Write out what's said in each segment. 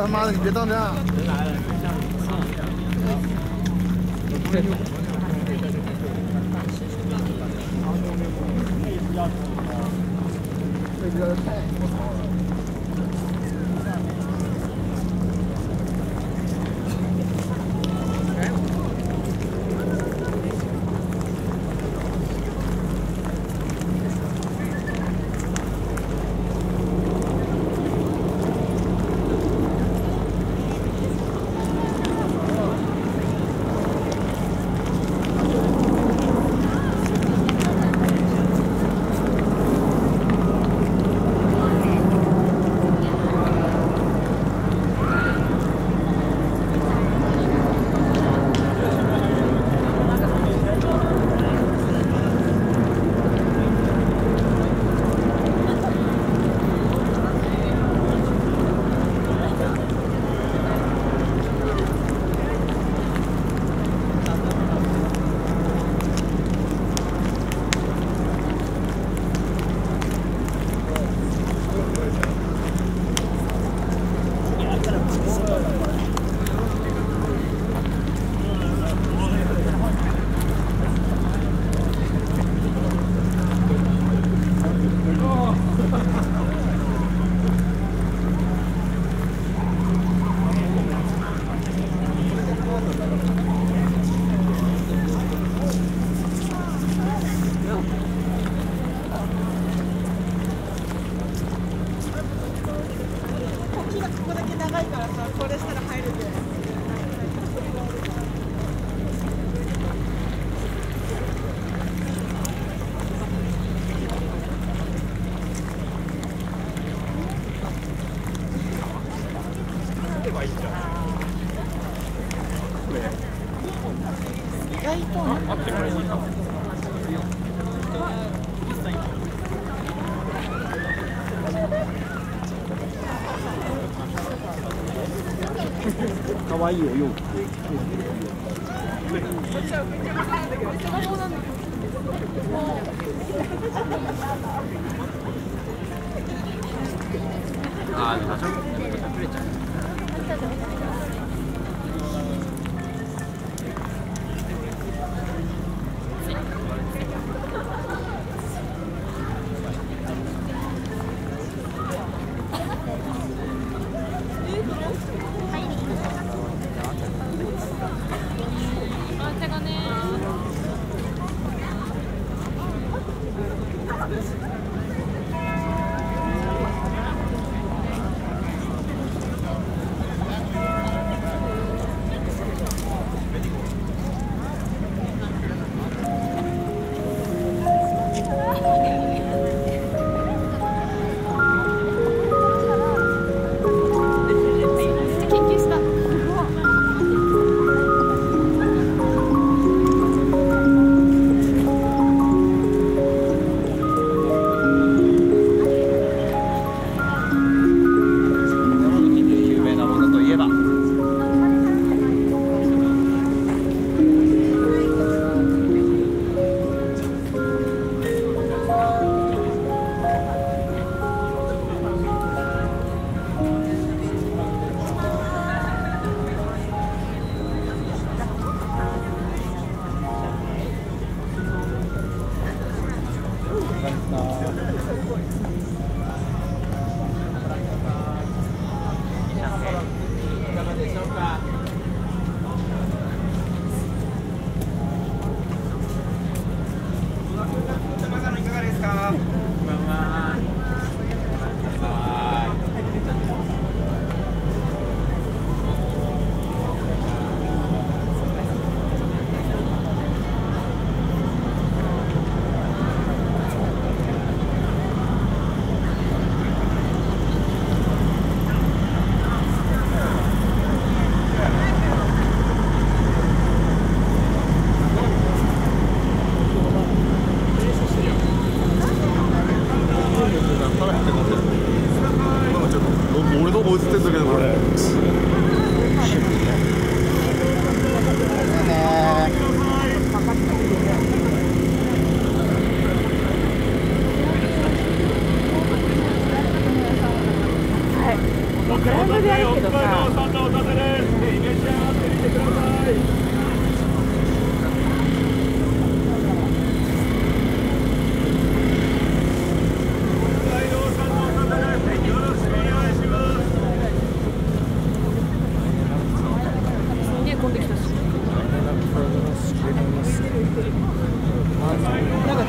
他妈的你别当真啊。人来了你看看啊我从这还有用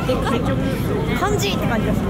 結局漢字って感じがする。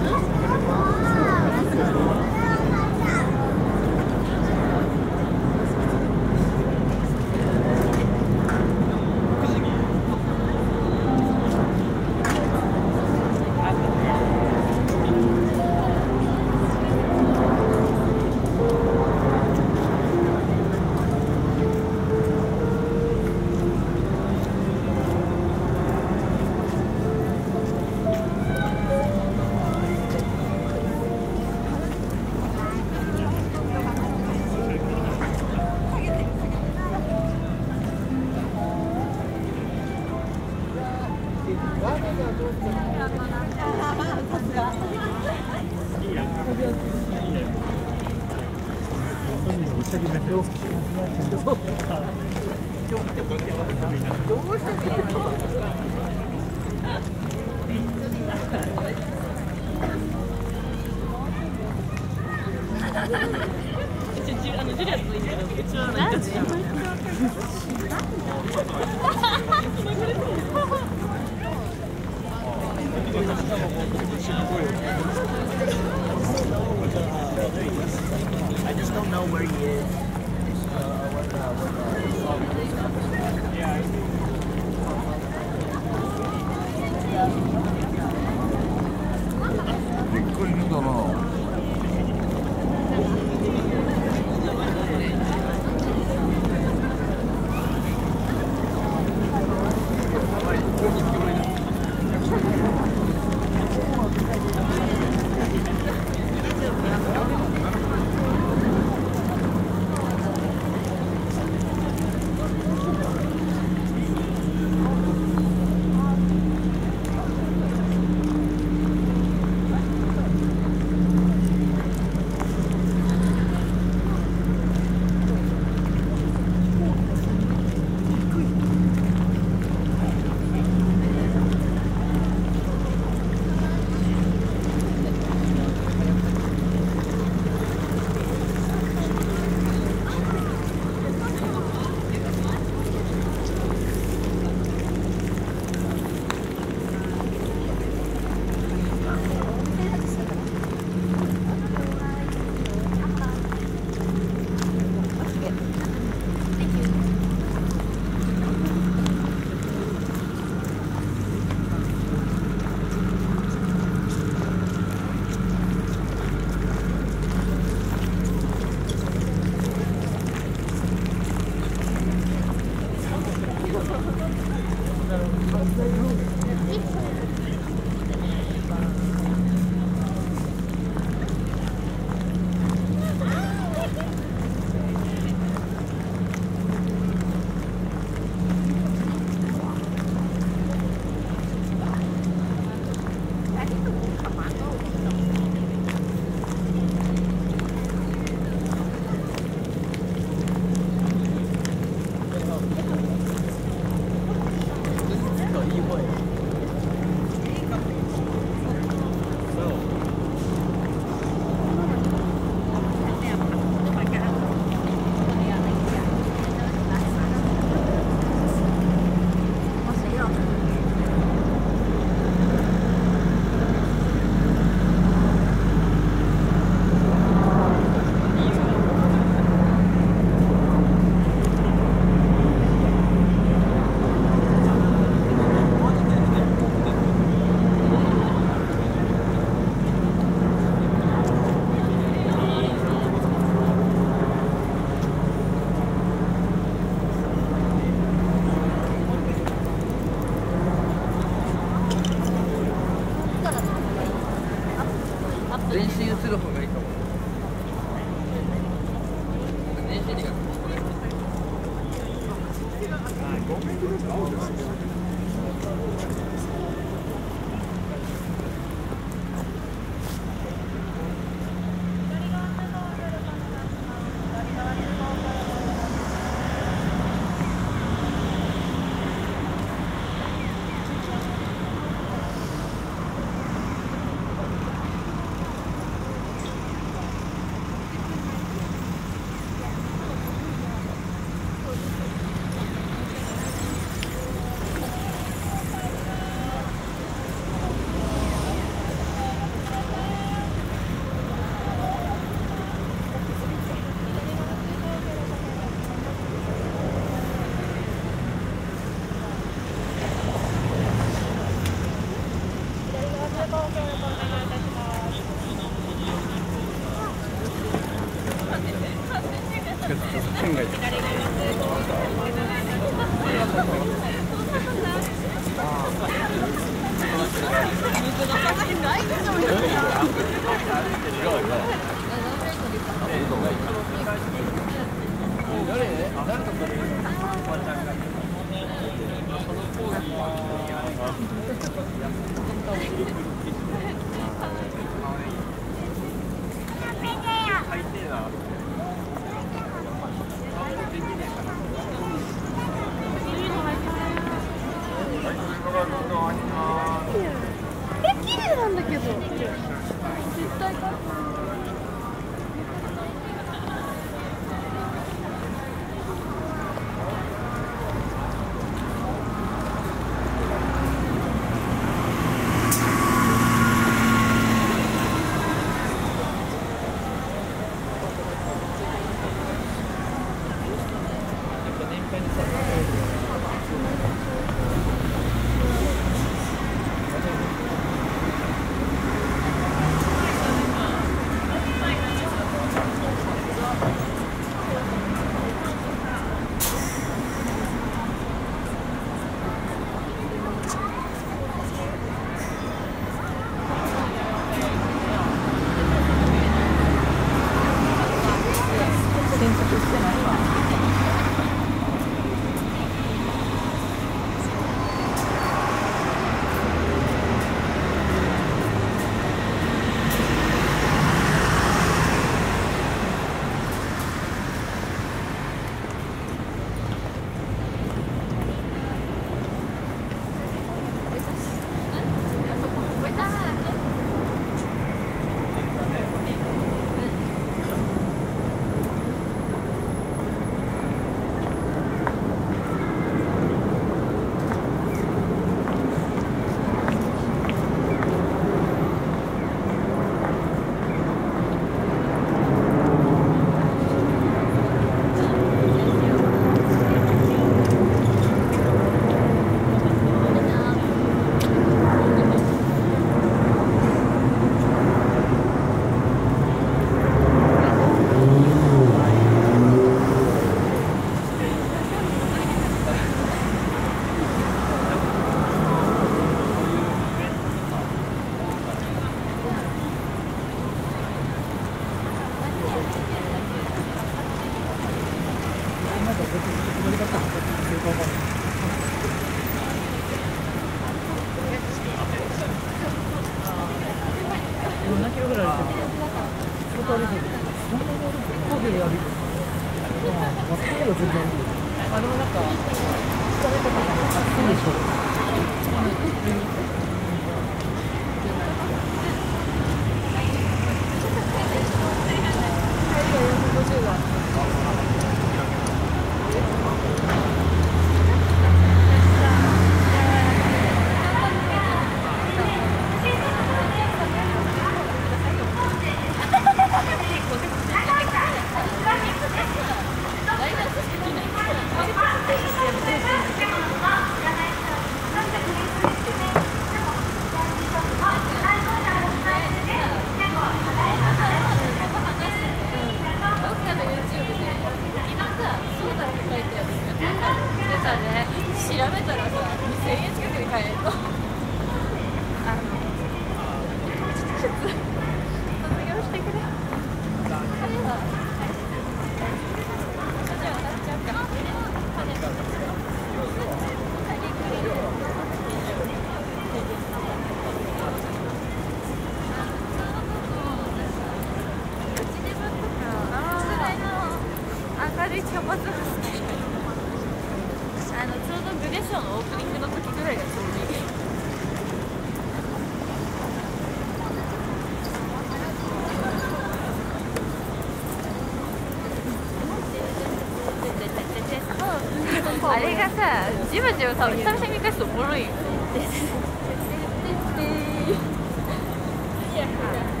ラジオさ久々に見返すとおもろいよ。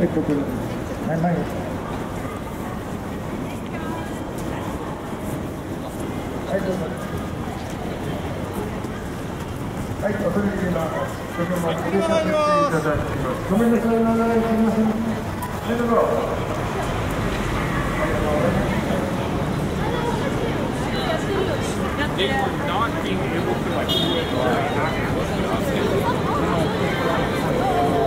はい、ここで。はい、前。はい、どうぞ。はい、恐れ入れます。それでは、ご了承さい。ごめんなさい、お願い。します。はい、どうぞ。任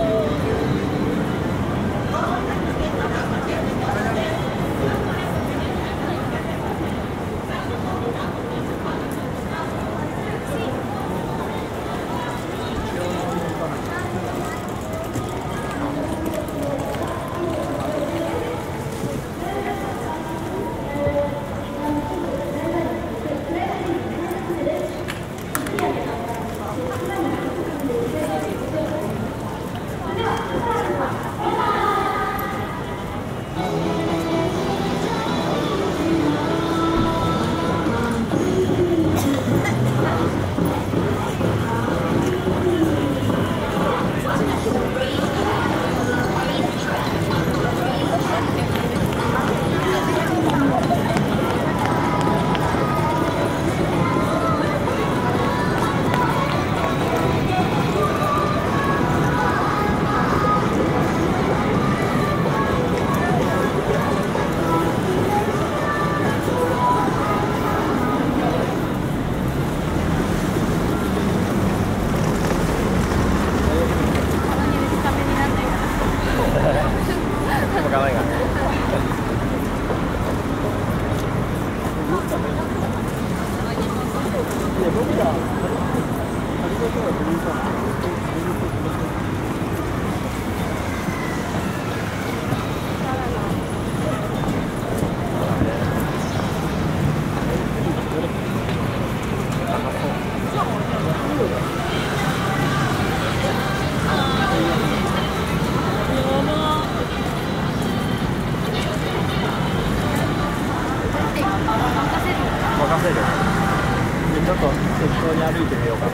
でちょっと適当に歩いてみようかな。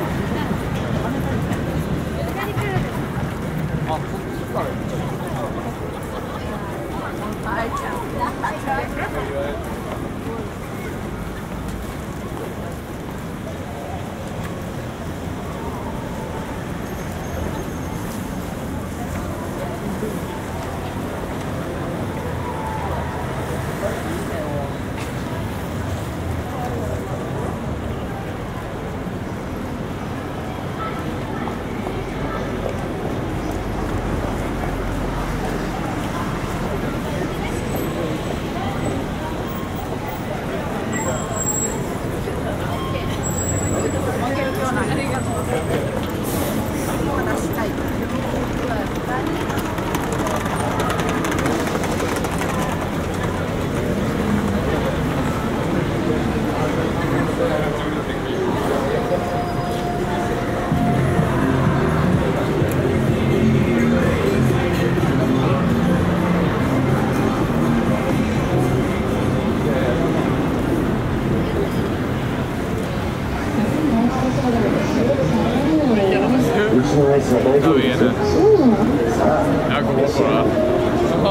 あこっちから。ちイスは大丈夫ですよさあ Jag går på det.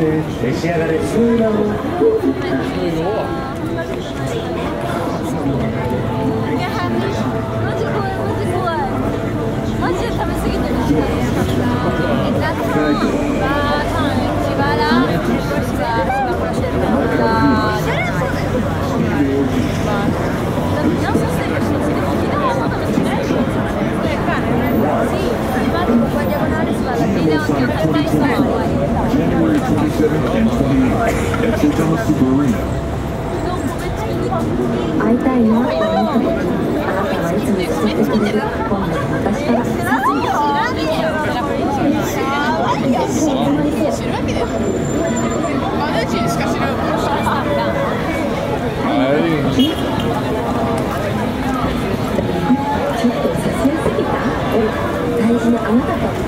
で召し上がれマジ怖いマジで食べ過ぎてるしえだってバータンチバラスカスカプラシェルダ infatti qua diagonale si va alla fila 8会いたいな。と思ったあなたはいつも作ってくれる今度は私から知らんちょっとさすがすぎた大事なあなたと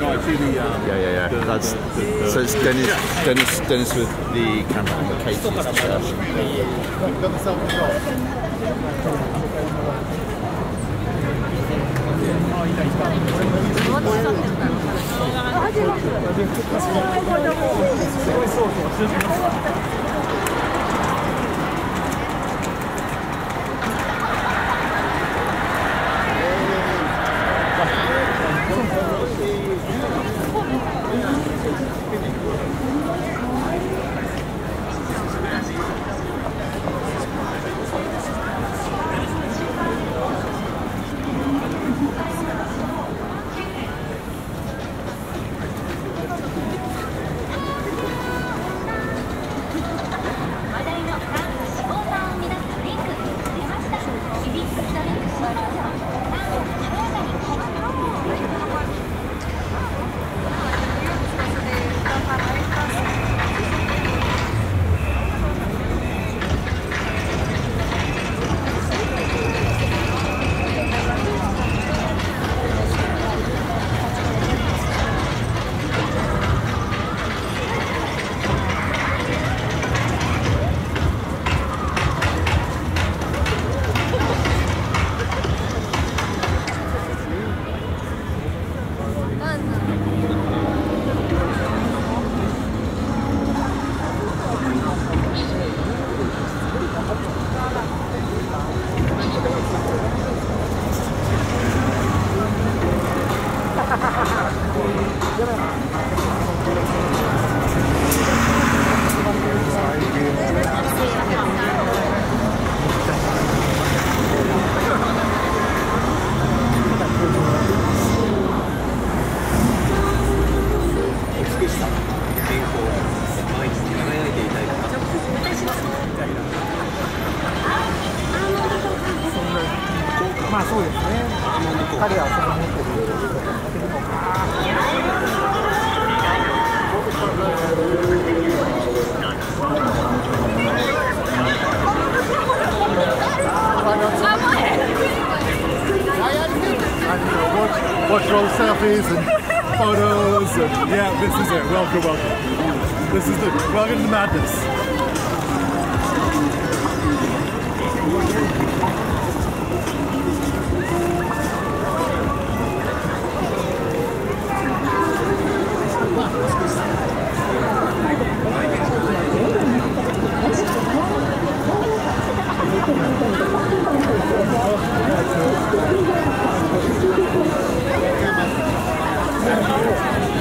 No, I see the. Um, yeah, yeah, yeah. The, That's the, the, so it's Dennis, yeah. Dennis, Dennis with the camera and Katie is the chef. What's something about watch, watch all the selfies and photos and yeah, this is it. Welcome, welcome. This is the welcome to madness. Ali Thank you.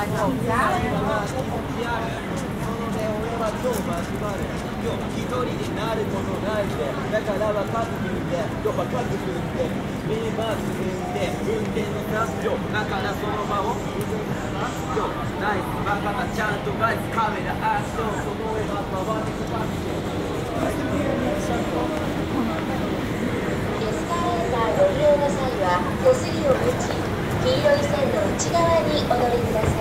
エスカレーターご利用の際は手すりを持ち黄色い線の内側にお乗りください。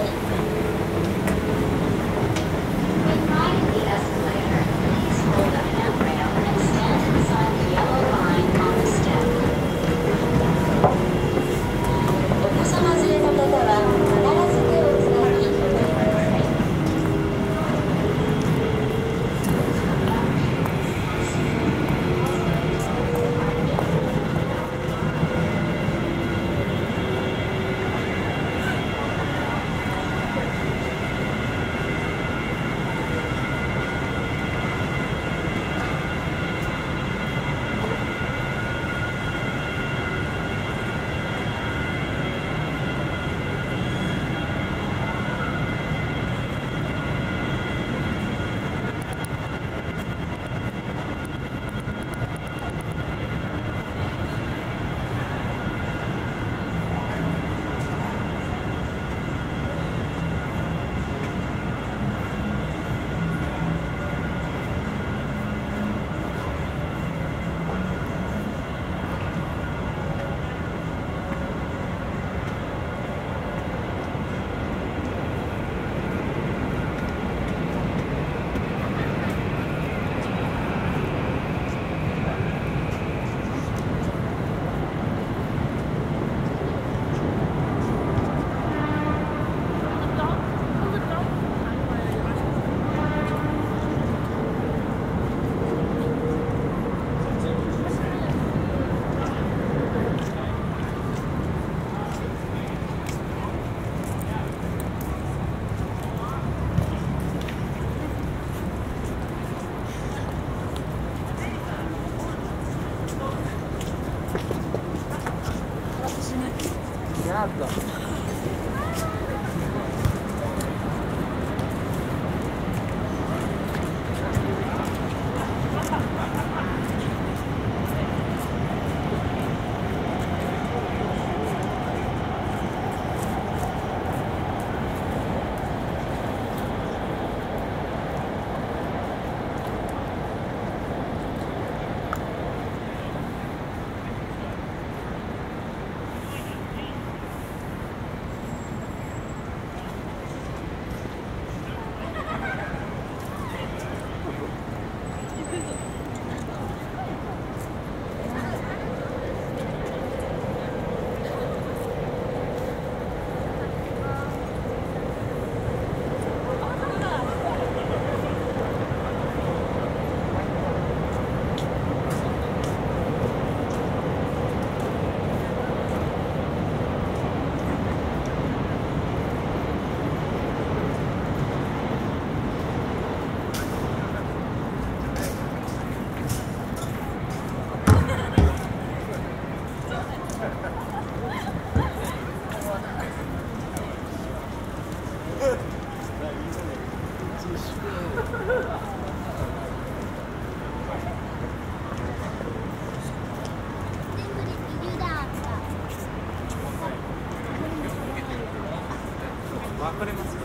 別れますよ